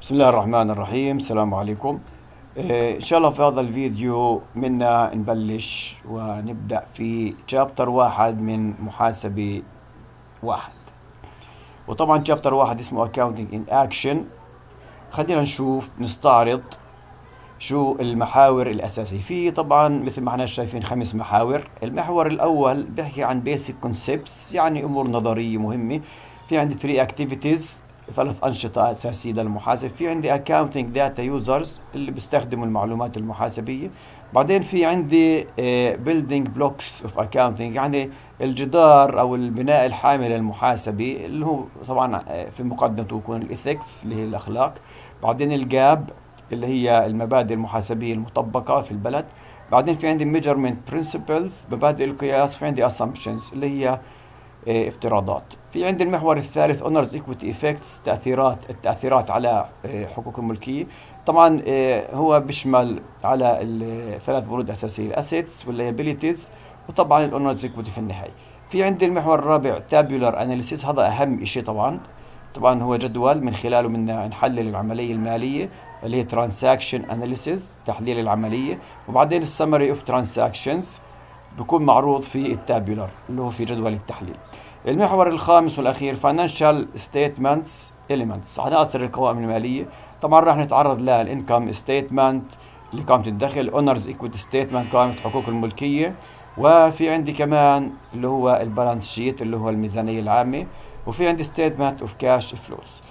بسم الله الرحمن الرحيم. السلام عليكم. آه، إن شاء الله في هذا الفيديو منا نبلش ونبدأ في شابتر واحد من محاسبة واحد. وطبعا شابتر واحد اسمه Accounting in Action. خلينا نشوف نستعرض شو المحاور الأساسية. في طبعا مثل ما إحنا شايفين خمس محاور. المحور الأول بيحكي عن basic concepts يعني أمور نظرية مهمة. في عندي 3 activities. ثلاث أنشطة أساسية للمحاسب في عندي accounting data users اللي بيستخدموا المعلومات المحاسبية. بعدين في عندي آه، building blocks of accounting يعني الجدار أو البناء الحامل المحاسبي اللي هو طبعا آه، في مقدمته يكون الإثكس اللي هي الأخلاق. بعدين الجاب اللي هي المبادئ المحاسبية المطبقة في البلد. بعدين في عندي measurement principles مبادئ القياس. في عندي assumptions اللي هي افتراضات. في عندي المحور الثالث owner's equity effects تأثيرات التأثيرات على آه، حقوق الملكية. طبعا آه، هو بيشمل على الثلاث بنود أساسية ال assets وال liabilities وطبعا ال owner's equity في النهاية. في عندي المحور الرابع tabular analysis هذا أهم شيء طبعا. طبعا هو جدول من خلاله بدنا نحلل العملية المالية اللي هي transaction analysis تحليل العملية وبعدين ال summary of transactions بيكون معروض في ال tabular اللي هو في جدول التحليل. المحور الخامس والأخير financial statements elements عناصر القوائم المالية. طبعا راح نتعرض لها ال income statement اللي قائمه الدخل owner's equity statement قائمه حقوق الملكية. وفي عندي كمان اللي هو ال balance sheet اللي هو الميزانية العامة. وفي عندي statement of cash flows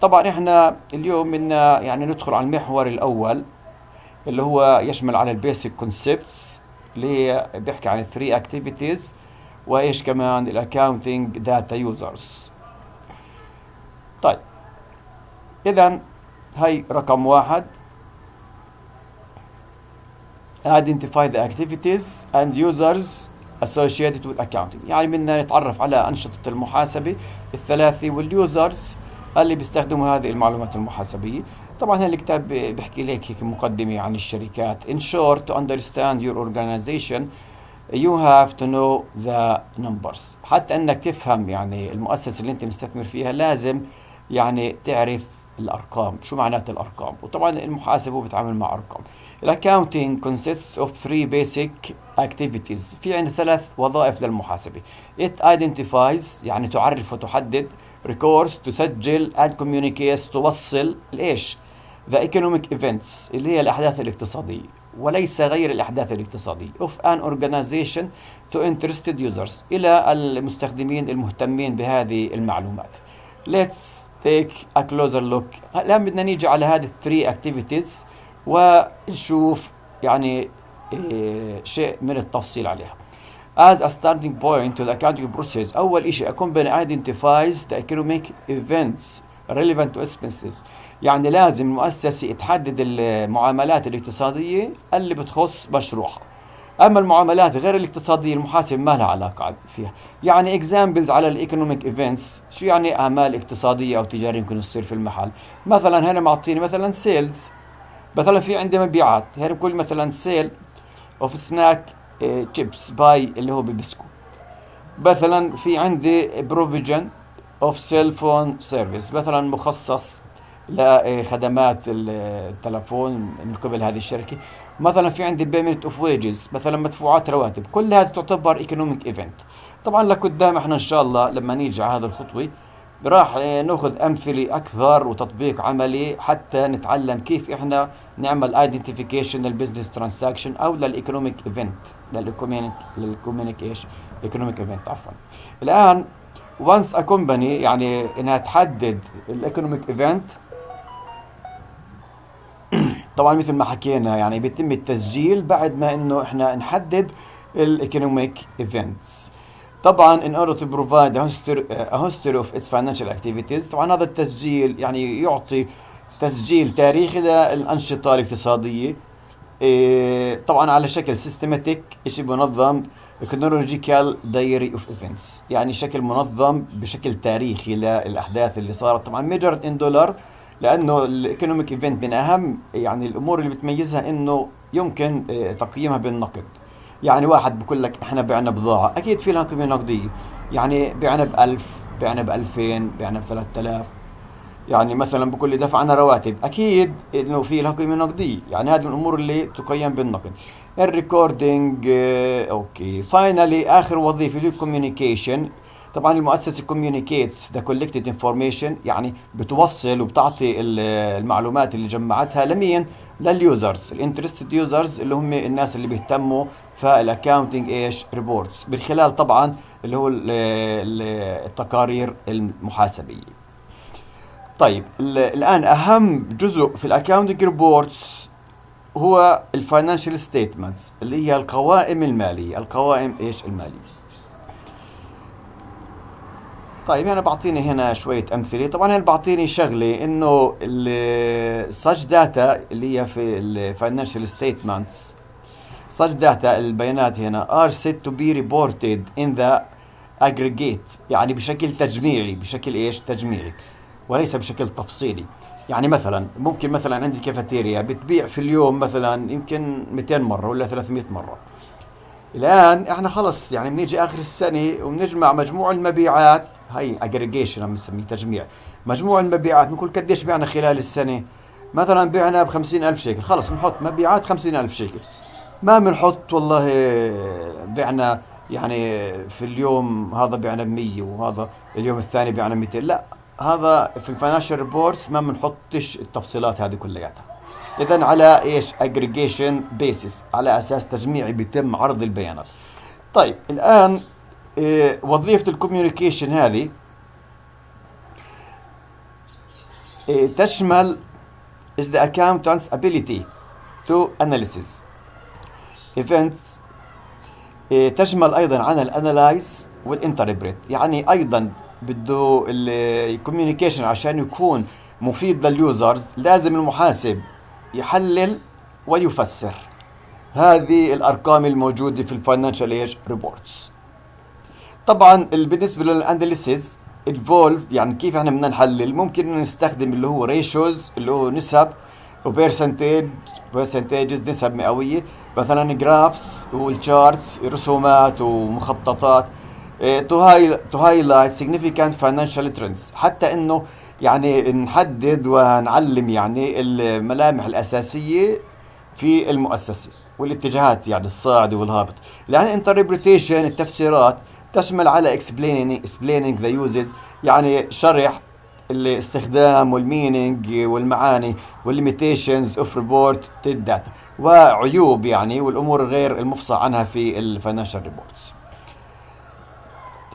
طبعا إحنا اليوم بدنا يعني ندخل على المحور الأول اللي هو يشمل على ال basic concepts اللي هي بيحكي عن 3 activities وإيش كمان؟ ال accounting data users طيب. اذا هي رقم واحد. Identify the activities and users associated with accounting. يعني بدنا نتعرف على أنشطة المحاسبة الثلاثة وال users اللي بيستخدموا هذه المعلومات المحاسبية. طبعا هذا الكتاب بيحكي لك هيك مقدمة عن الشركات. In short to understand your organization you have to know the numbers. حتى إنك تفهم يعني المؤسسة اللي أنت مستثمر فيها لازم يعني تعرف الأرقام. شو معنات الأرقام؟ وطبعا المحاسب هو بيتعامل مع أرقام. الاكاونتنج consists of three basic activities. في عندنا ثلاث وظائف للمحاسبة. It identifies يعني تعرف وتحدد records تسجل and communicates توصل. الايش the economic events اللي هي الاحداث الاقتصادية وليس غير الأحداث الاقتصادية of an organization to interested users إلى المستخدمين المهتمين بهذه المعلومات let's take a closer look الآن بدنا نيجي على هذه الثري activities ونشوف يعني إيه شيء من التفصيل عليها as a starting point to the accounting process أول شيء a company identifies the economic events relevant to its business يعني لازم المؤسسة تحدد المعاملات الاقتصادية اللي بتخص مشروعها. أما المعاملات غير الاقتصادية المحاسب ما لها علاقة فيها. يعني examples على ال economic events شو يعني أعمال اقتصادية أو تجارية ممكن تصير في المحل؟ مثلا هنا معطيني مثلا sales مثلا في عندي مبيعات هنا بقول مثلا sale of snack chips by اللي هو PepsiCo مثلا في عندي provision of cell phone service مثلا مخصص لخدمات التلفون من قبل هذه الشركة. مثلا في عندي payment of wages مثلا مدفوعات رواتب. كل هذه تعتبر economic event طبعا لقدام إحنا إن شاء الله لما نيجي على هذه الخطوة راح نأخذ أمثلة أكثر وتطبيق عملي حتى نتعلم كيف إحنا نعمل identification لل business transaction أو لل economic event إيش؟ economic event عفوا. الآن once a company يعني إنها تحدد ال economic event طبعا مثل ما حكينا يعني بيتم التسجيل بعد ما إنه إحنا نحدد ال economic events طبعا in order to provide a history, of its financial activities طبعا هذا التسجيل يعني يعطي تسجيل تاريخي للأنشطة الاقتصادية. إيه طبعا على شكل systematic شيء منظم chronological diary of events. يعني شكل منظم بشكل تاريخي للأحداث اللي صارت. طبعا measured in dollar لأنه ال economic event من أهم يعني الأمور اللي بتميزها إنه يمكن إيه تقييمها بالنقد يعني واحد بقول لك إحنا بعنا بضاعة. أكيد في لها قيمة نقدية. يعني بعنا ب 1000 بعنا ب 2000 بعنا ب 3000 يعني مثلا بقول لي دفعنا رواتب. أكيد إنه في لها قيمة نقدية. يعني هذه الأمور اللي تقيم بالنقد ال recording okay. finally آخر وظيفة اللي communication طبعا المؤسسة communicates the collected information يعني بتوصل وبتعطي المعلومات اللي جمعتها لمين؟ لل users ال interested users اللي هم الناس اللي بيهتموا فال accounting إيش؟ reports من خلال طبعا اللي هو التقارير المحاسبية. طيب الآن أهم جزء في ال accounting reports هو ال financial statements اللي هي القوائم المالية. القوائم إيش؟ المالية. طيب أنا بعطيني هنا شوية أمثلة. طبعا هنا بعطيني شغلة إنه ال such data اللي هي في ال financial statements such data البيانات هنا are said to be reported in the aggregate. يعني بشكل تجميعي. بشكل إيش؟ تجميعي. وليس بشكل تفصيلي. يعني مثلا ممكن مثلا عندي كافيتيريا بتبيع في اليوم مثلا يمكن 200 مرة ولا 300 مرة. الآن إحنا خلص يعني بنيجي آخر السنة وبنجمع مجموع المبيعات. هي اجريجيشن عم نسميه تجميع. مجموع المبيعات بنقول قديش بعنا خلال السنة؟ مثلا بعنا ب 50000 شيكل. خلص بنحط مبيعات 50000 شيكل. ما بنحط والله بعنا يعني في اليوم هذا بعنا ب 100 وهذا اليوم الثاني بعنا 200 لا هذا في ال financial reports ما بنحطش التفصيلات هذه كلياتها. اذا على إيش؟ aggregation basis على أساس تجميعي بيتم عرض البيانات. طيب الآن إيه وظيفة ال communication هذه إيه تشمل is the accountant's ability to analyze events إيه تشمل أيضا عن ال analyze وال interpret يعني أيضا بده ال communication عشان يكون مفيد لل users لازم المحاسب يحلل ويفسر. هذه الأرقام الموجودة في ال financial إيش reports طبعا بالنسبة لل analysis involve يعني كيف إحنا بدنا نحلل؟ ممكن نستخدم اللي هو ratios اللي هو نسب و percentage percentages نسب مئوية. مثلا graphs وال charts رسومات ومخططات. to highlight significant financial trends. حتى إنه يعني نحدد ونعلم يعني الملامح الأساسية في المؤسسة والاتجاهات يعني الصاعد والهابط. ال interpretation التفسيرات تشمل على explaining explaining the uses يعني شرح الاستخدام وال meaning والمعاني وال limitations of reported data وعيوب يعني والأمور غير المفصح عنها في ال financial reports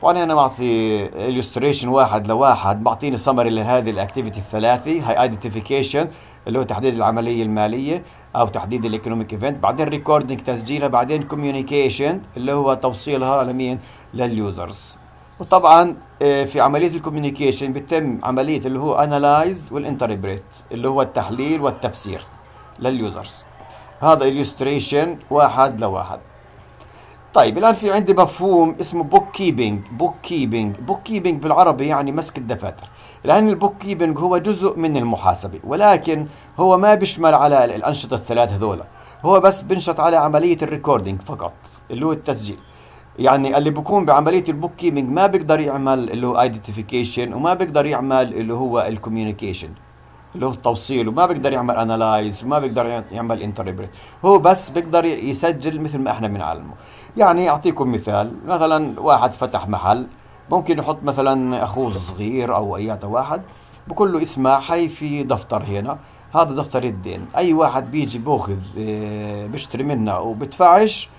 طبعا أنا بعطي illustration واحد لواحد بعطيني سمري لهذه ال activity الثلاثه هاي identification اللي هو تحديد العملية المالية أو تحديد ال economic event بعدين recording تسجيلها بعدين communication اللي هو توصيلها لمين؟ لل users وطبعا آه، في عملية ال communication بيتم عملية اللي هو analyze وال interpret اللي هو التحليل والتفسير لل users هذا illustration واحد لواحد. طيب الآن في عندي مفهوم اسمه bookkeeping bookkeeping bookkeeping بالعربي يعني مسك الدفاتر. لأن ال bookkeeping هو جزء من المحاسبة ولكن هو ما بيشمل على الأنشطة الثلاث هذول هو بس بنشط على عملية ال recording فقط اللي هو التسجيل. يعني اللي بيكون بعملية ال bookkeeping ما بيقدر يعمل اللي هو identification وما بيقدر يعمل اللي هو ال communication اللي هو التوصيل وما بيقدر يعمل analyze وما بيقدر يعمل interpret هو بس بيقدر يسجل مثل ما إحنا بنعلمه. يعني أعطيكم مثال. مثلا واحد فتح محل ممكن يحط مثلا أخوه الصغير أو أياته واحد بقول له اسمع هي في دفتر هنا. هذا دفتر الدين. أي واحد بيجي باخذ آه، بيشتري منه وبدفعش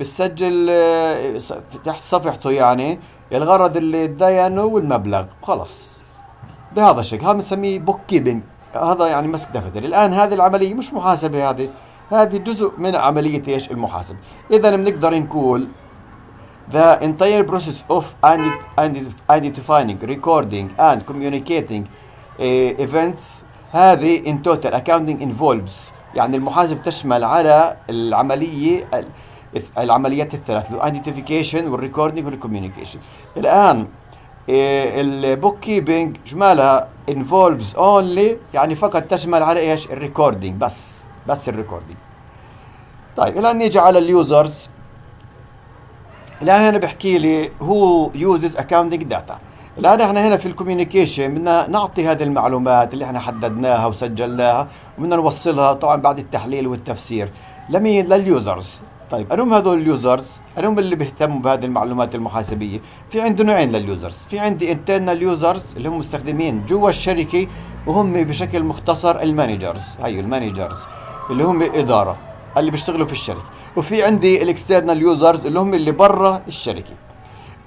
بسجل آه، تحت صفحته يعني الغرض اللي تدينه والمبلغ. خلص بهذا الشكل. هذا بنسميه bookkeeping هذا يعني مسك دفتر. الآن هذه العملية مش محاسبة هذه هذه جزء من عملية إيش المحاسبة إذا بنقدر نقول the entire process of identifying recording and communicating uh, events هذه in total accounting involves. يعني المحاسبة تشمل على العملية العمليات الثلاث identification والrecording والcommunication. الآن ال bookkeeping جمالها involves only يعني فقط تشمل على إيش؟ ال recording بس. بس ال recording. طيب الان نيجي على ال users. الآن هنا بحكي لي who uses accounting data الآن إحنا هنا في ال communication بدنا نعطي هذه المعلومات اللي إحنا حددناها وسجلناها وبدنا نوصلها طبعا بعد التحليل والتفسير لمين لل users. طيب أنهم هذول ال users أنهم اللي بيهتموا بهذه المعلومات المحاسبية. في عندي نوعين لل users. في عندي internal users اللي هم مستخدمين جوا الشركة وهم بشكل مختصر ال managers. هي ال managers. اللي هم إدارة اللي بيشتغلوا في الشركة. وفي عندي ال external users اللي هم اللي برا الشركة.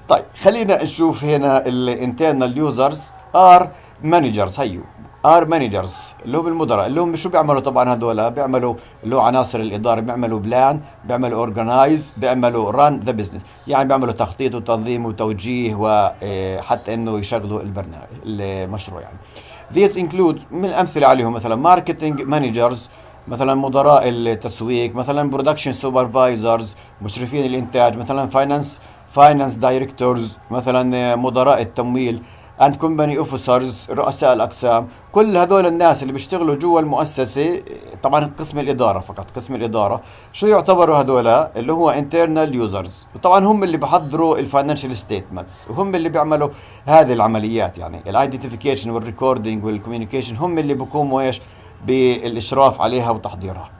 طيب خلينا نشوف هنا ال internal users are managers who. are managers اللي هم المدراء اللي هم شو بيعملوا طبعا هذول بيعملوا اللي هو عناصر الإدارة بيعملوا plan بيعملوا organize بيعملوا run the business يعني بيعملوا تخطيط وتنظيم وتوجيه وحتى إيه، إنه يشغلوا البرنامج المشروع يعني. These include من الأمثلة عليهم مثلا marketing managers مثلا مدراء التسويق مثلا production supervisors مشرفين الإنتاج مثلا finance finance directors مثلا مدراء التمويل and company officers رؤساء الأقسام. كل هذول الناس اللي بيشتغلوا جوا المؤسسة طبعا قسم الإدارة فقط قسم الإدارة. شو يعتبروا هذول؟ اللي هو internal users وطبعا هم اللي بحضروا ال financial statements وهم اللي بيعملوا هذه العمليات يعني. ال identification وال recording وال communication هم اللي بيقوموا إيش؟ بالإشراف عليها وتحضيرها.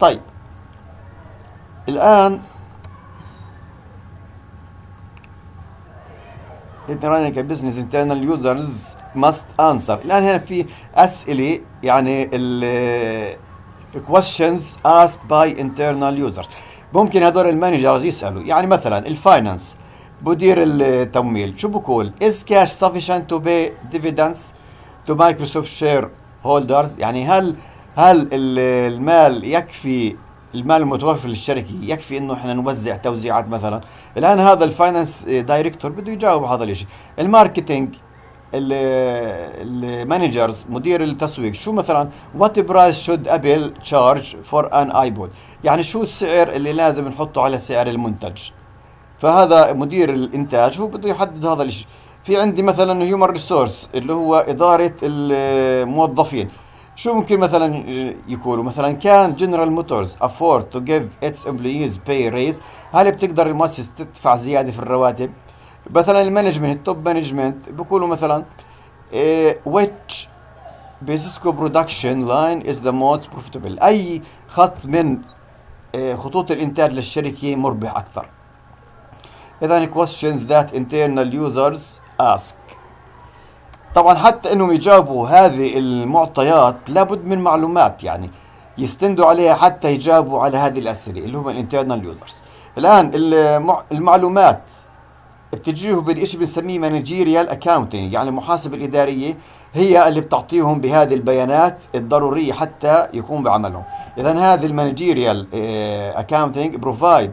طيب. الآن internal business internal users must answer. الآن هنا في أسئلة يعني ال questions asked by internal users. ممكن هذول ال managers يسألوا يعني مثلا ال finance مدير التمويل شو بقول؟ Is cash sufficient to pay dividends to Microsoft shareholders يعني هل هل المال يكفي المال المتوفر للشركة يكفي إنه إحنا نوزع توزيعات مثلا؟ الآن هذا ال finance director بده يجاوب هذا الشيء ال marketing ال managers مدير التسويق شو مثلا what price should Apple charge for an iPod يعني شو السعر اللي لازم نحطه على سعر المنتج؟ فهذا مدير الإنتاج هو بده يحدد هذا الشيء في عندي مثلا human resource اللي هو إدارة الموظفين. شو ممكن مثلا يقولوا؟ مثلا can General Motors afford to give its employees pay raise هل بتقدر المؤسسة تدفع زيادة في الرواتب؟ مثلا ال management ال top management بيقولوا مثلا which PepsiCo production line is the most profitable أي خط من إيه، خطوط الإنتاج للشركة مربح أكثر. اذا questions that internal users ask طبعا حتى إنهم يجاوبوا هذه المعطيات لابد من معلومات يعني يستندوا عليها حتى يجاوبوا على هذه الأسئلة اللي هم ال internal users. الآن المعلومات بتجيه بالشيء بنسميه managerial accounting يعني المحاسبة الإدارية هي اللي بتعطيهم بهذه البيانات الضرورية حتى يقوم بعملهم. اذا هذه ال managerial accounting provide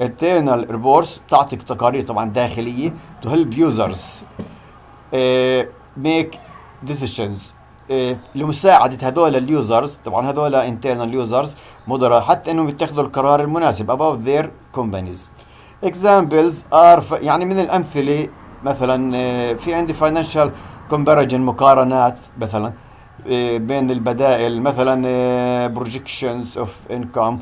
internal reports بتعطي تقارير طبعا داخلية to help users make decisions لمساعدة هذول ال users طبعا هذول internal users مدراء حتى إنهم يتخذوا القرار المناسب about their companies. Examples are يعني من الأمثلة مثلا uh, في عندي financial comparison مقارنات مثلا بين البدائل مثلا projections of income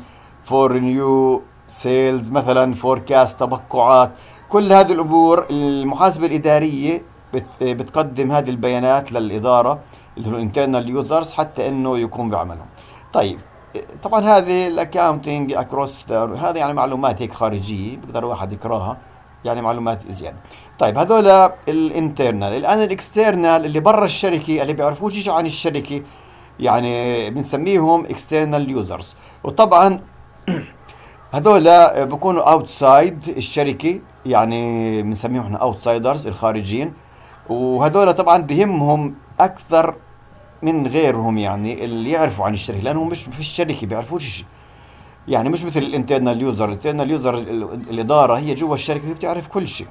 for new sales مثلا forecast توقعات كل هذه الأمور المحاسبة الإدارية بتقدم هذه البيانات للإدارة اللي هو ال internal users حتى إنه يقوم بعملهم. طيب طبعا هذه ال accounting across هذه يعني معلومات هيك خارجية بيقدر واحد يقراها يعني معلومات زيادة. طيب هذول ال internal الان ال external اللي برا الشركة اللي بيعرفوش شيء عن الشركة يعني بنسميهم external users وطبعا هذول بكونوا outside الشركة يعني بنسميهم إحنا outsiders الخارجين. وهذول طبعا بهمهم أكثر من غيرهم يعني اللي يعرفوا عن الشركة لانهم مش في الشركة بيعرفوش شيء. يعني مش مثل ال internal user ال internal user الإدارة هي جوا الشركة هي بتعرف كل شيء.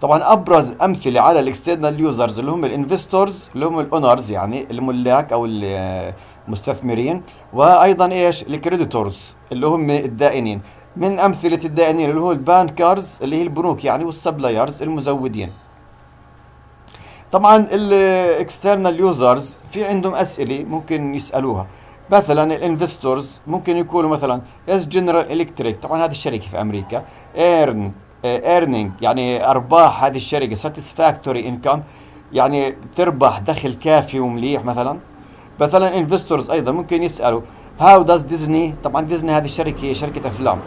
طبعا أبرز أمثلة على ال external users اللي هم ال investors اللي هم ال owners يعني الملاك أو المستثمرين وأيضا إيش؟ ال creditors اللي هم الدائنين. من أمثلة الدائنين اللي هو ال bankers اللي هي البنوك يعني وال suppliers المزودين. طبعا ال external users في عندهم أسئلة ممكن يسألوها. مثلا ال investors ممكن يقولوا مثلا is General Electric؟ طبعا هذه الشركة في أمريكا. earn earning يعني أرباح هذه الشركة satisfactory income يعني بتربح دخل كافي ومليح مثلا. مثلا investors أيضا ممكن يسألوا how does Disney طبعا ديزني هذه الشركة شركة أفلام.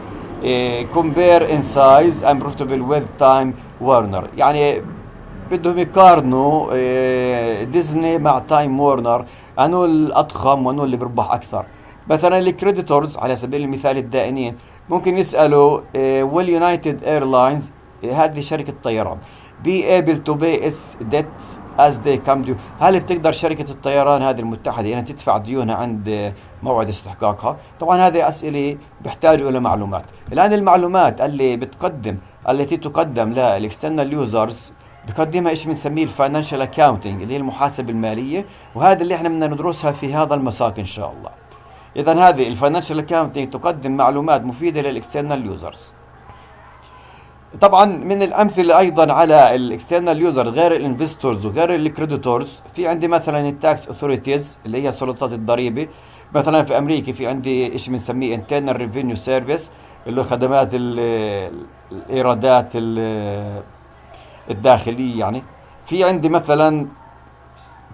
compare in size and profitable with Time Warner يعني بدهم يقارنوا ديزني مع Time Warner أنو الأضخم وأنو اللي بيربح أكثر. مثلا ال creditors على سبيل المثال الدائنين ممكن يسألوا will United Airlines هذه شركة طيران be able to pay its debt as they come due. هل بتقدر شركة الطيران هذه المتحدة أنها تدفع ديونها عند موعد استحقاقها؟ طبعا هذه أسئلة بيحتاجوا إلى معلومات. الآن المعلومات اللي بتقدم التي تقدم لل external users بقدمها إيش بنسميه؟ ال financial accounting اللي هي المحاسبة المالية وهذا اللي إحنا بدنا ندرسها في هذا المساق إن شاء الله. اذا هذه ال financial accounting تقدم معلومات مفيدة لل external users. طبعا من الأمثلة أيضا على ال external user غير ال investors وغير ال creditors في عندي مثلا ال tax authorities اللي هي سلطات الضريبة مثلا في أمريكا في عندي إيش بنسميه Internal Revenue Service اللي هو خدمات الإيرادات الداخلية يعني. في عندي مثلا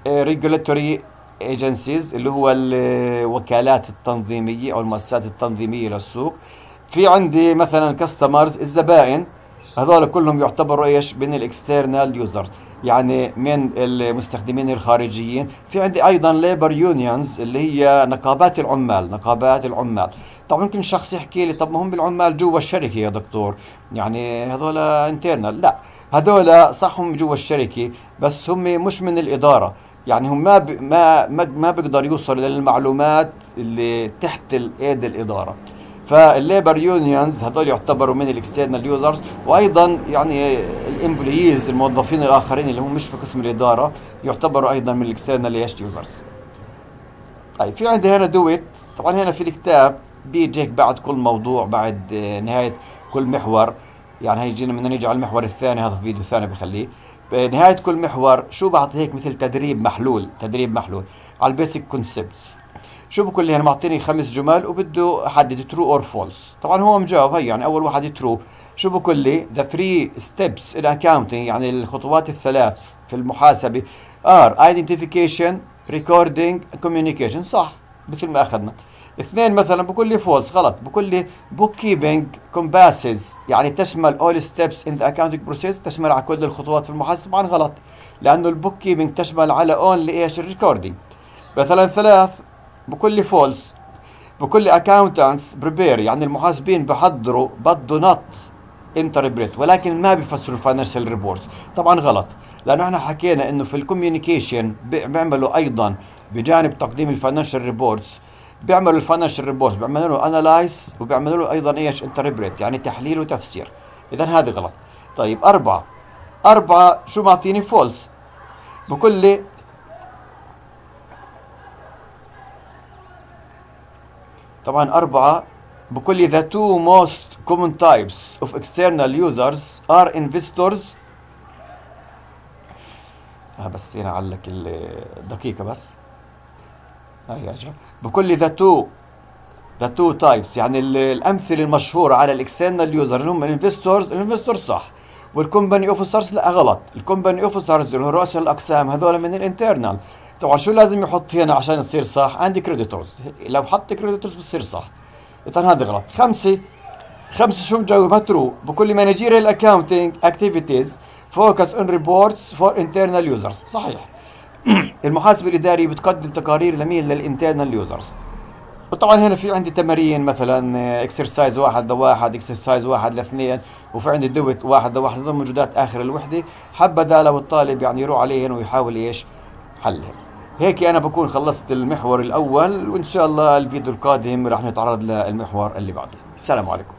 regulatory agencies اللي هو الوكالات التنظيمية أو المؤسسات التنظيمية للسوق. في عندي مثلا customers الزبائن هذول كلهم يعتبروا إيش؟ من ال external users يعني من المستخدمين الخارجيين. في عندي أيضا labor unions اللي هي نقابات العمال نقابات العمال. طب ممكن شخص يحكي لي طب ما هم العمال جوا الشركة يا دكتور. يعني هذول internal لا هذول صح هم جوا الشركة بس هم مش من الإدارة. يعني هم ما ب... ما ما, بيقدر يوصل للمعلومات اللي تحت الايد الإدارة. فال labor unions هذول يعتبروا من ال external users وأيضا يعني ال employees الموظفين الآخرين اللي هم مش في قسم الإدارة يعتبروا أيضا من ال external users. طيب في عندي هنا do it. طبعا هنا في الكتاب بيجي هيك بعد كل موضوع بعد نهاية كل محور. يعني هيجينا بدنا نيجي على المحور الثاني هذا فيديو ثاني بخليه. بنهايه كل محور شو بعطي هيك مثل تدريب محلول؟ تدريب محلول. على ال basic concepts شو بقول لي أنا معطيني خمس جمل وبده احدد true or false طبعا هو مجاوب هي يعني أول واحد true شو بقول لي the three steps in accounting يعني الخطوات الثلاث في المحاسبة. are identification recording communication صح مثل ما أخذنا. اثنين مثلا بقول لي false غلط. بقول لي bookkeeping encompasses يعني تشمل all steps in the accounting process تشمل على كل الخطوات في المحاسبة. طبعا غلط. لأنه ال bookkeeping تشمل على only إيش؟ ال recording مثلا ثلاث بقول false بقول accountants prepare يعني المحاسبين بحضروا but do not interpret ولكن ما بيفسروا ال financial reports طبعا غلط. لأنه إحنا حكينا إنه في ال communication بيعملوا أيضا بجانب تقديم ال financial reports بيعملوا ال financial reports بيعملوا له analyze وبيعملوا له أيضا إيش؟ interpret يعني تحليل وتفسير. اذا هذا غلط. طيب أربعة. أربعة شو معطيني؟ false بقول طبعا أربعة. بقول the two most common types of external users are investors. آه بس هنا علق الدقيقة بس. آه بقول the two the two types يعني الأمثلة المشهورة على ال external user اللي هم ال investors ال investors صح. وال company officers لا غلط. ال company officers اللي هو رؤساء الأقسام هذول من ال internal طبعا شو لازم يحط هنا عشان يصير صح؟ عندي creditors لو حط creditors بصير صح. اذا هذا غلط. خمسة. خمسة شو مجاوبها؟ true بقول managerial accounting activities focus on reports for internal users صحيح. المحاسبه الاداريه بتقدم تقارير لمين لل internal users. وطبعا هنا في عندي تمارين مثلا exercise واحد لواحد exercise واحد لاثنين وفي عندي do it واحد لواحد هذول موجودات آخر الوحدة. حبذا لو الطالب يعني يروح عليهن ويحاول إيش؟ حلهن. هيك أنا بكون خلصت المحور الأول وإن شاء الله الفيديو القادم راح نتعرض للمحور اللي بعده. السلام عليكم.